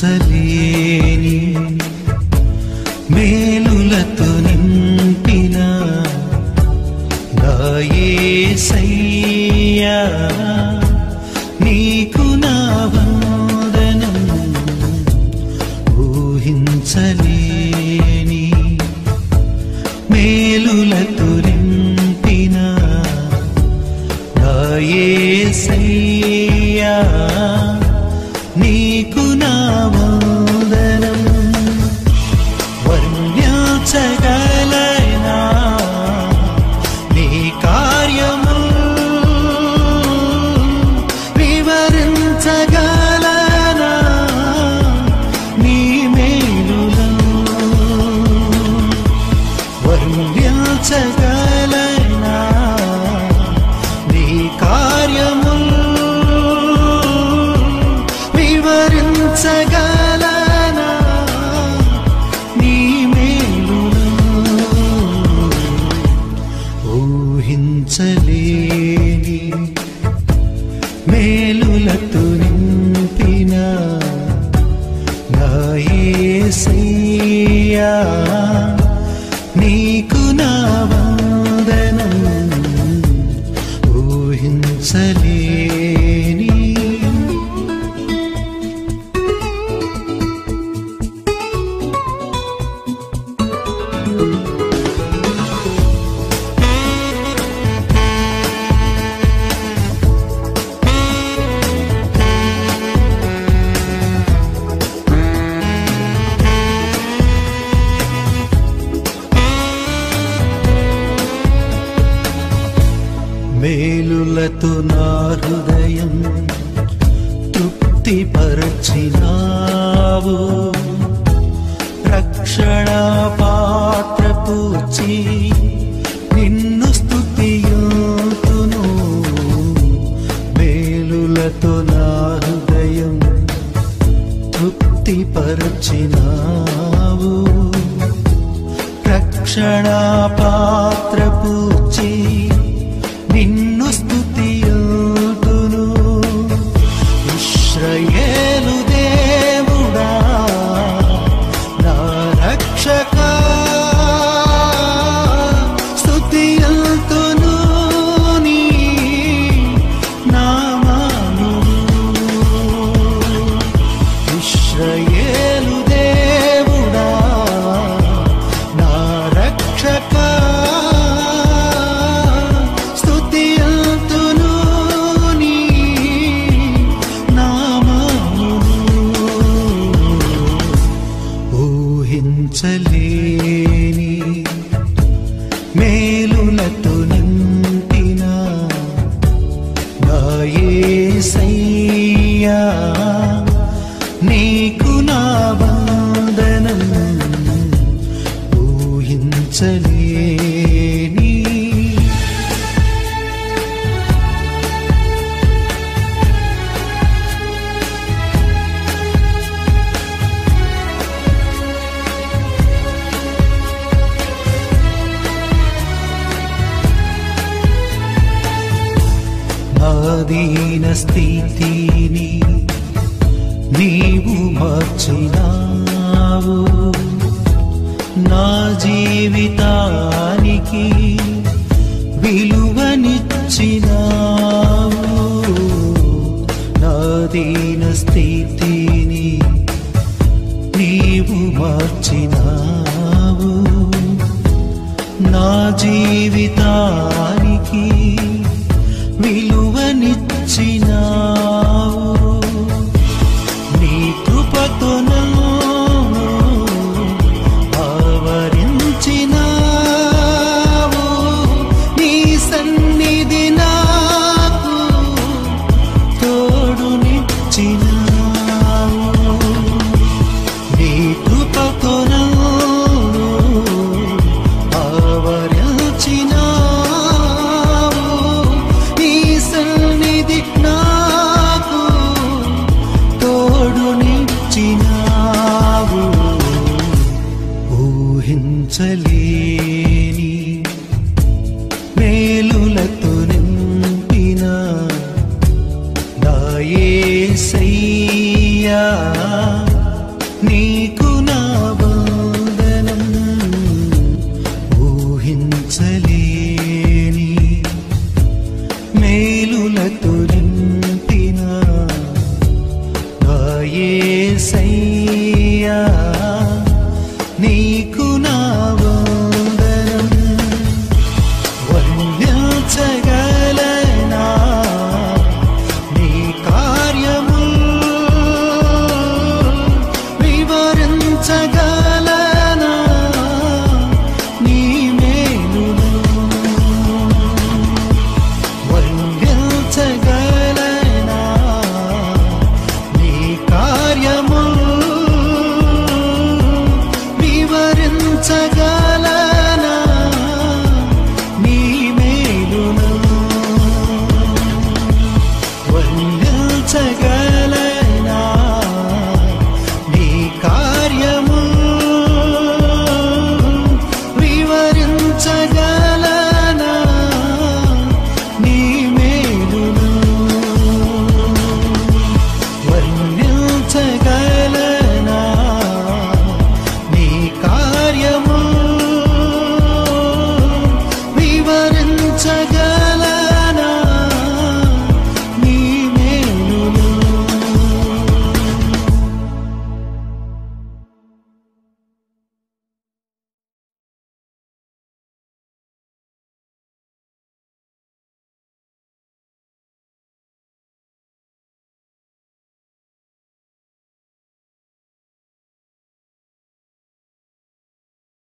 ఊహించలేని మేలులతో నింపిన నా నీకు నా వందనం ఊహించలేని మేలులతో నింపిన నా యేసయ్యా నీకు ఊహించలేని మేలులతో నింపిన నా నీకు నా వందనం ఊహించలే. మేలులతో నా హృదయం తృప్తిపరచినావు. రక్షణ పాత్ర పూచి నిన్ను స్థుతియుతును మేలులతో నా హృదయం తృప్తిపరచినావు. రక్షణ పాత్ర పూచి ఊహించలేని మేలులతో నింపిన నాయే సయ్యా నీకు నా స్వాధీన స్థితిని నీవు మార్చినావు. నా జీవితానికి విలువనిచ్చినావు. నా దీన స్థితిని నీవు మార్చినావు. నా జీవితానికి మేలులతో నిన్ను